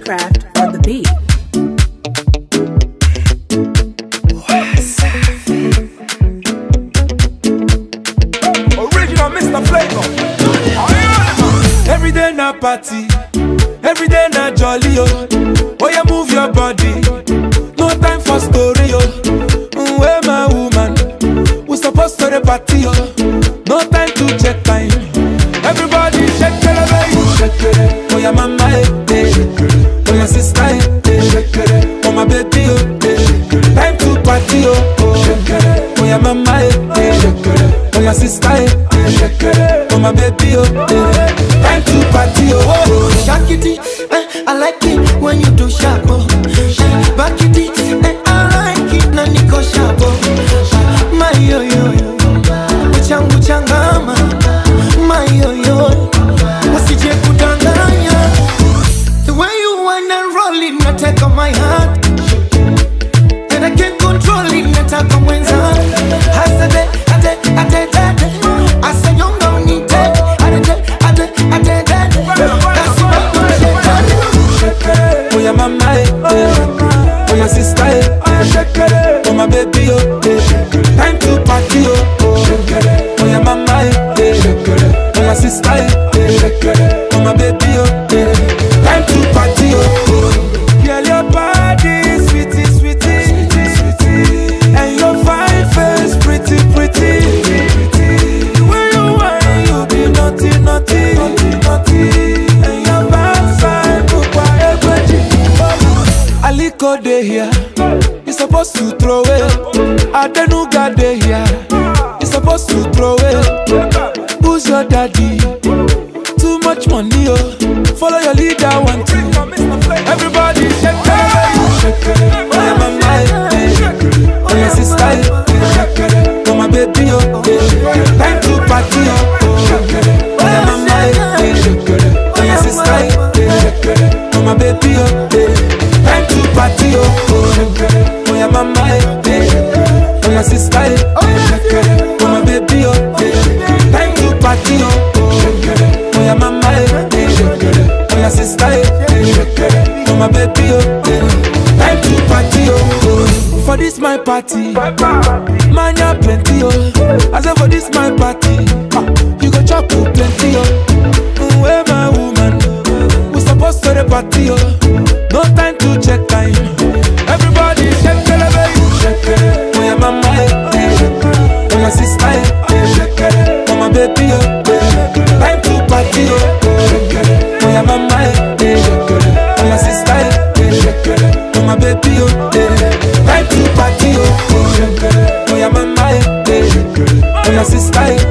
Masterkraft on the beat. Original Mr. Flavour. Every day na party, every day na jolly oh. Oh yeah, move your body. No time for story oh. Mm, Where my woman? We supposed to the party oh. No time to check time. Everybody shake it, baby. Shake it. Oh yeah, mama yeah, mama eh, eh. Yeah, sister eh, eh. My baby eh. Eh. Oh yeah, sister eh. Oh my baby oh. eh. Oh. oh. Girl, your body sweetie, sweetie, and your fine face pretty, pretty. The way you whine, you be naughty, naughty, naughty, and your backside bukwa egweji. Aliko dey here, you supposed to throw it. Adenuga dey here, you supposed to throw it. Who's your daddy? Too much money, oh. Follow your leader, one two. Everybody shake it, shake it. Oh yeah, mama, eh, eh. oh yeah, sister, eh. oh my baby, oh. eh. Time to party, oh. oh yeah, mama, eh, eh. oh yeah, sister, eh. oh my baby, oh. eh. Time to party, oh. oh yeah, mama, eh, eh. oh yeah, sister, eh. Yeah, sister, eh. Oh my baby, oh. eh. Time to party, oh. For this my party, man ya plenty, oh. I say for this my party, ah, you go chop plenty, oh. Sister,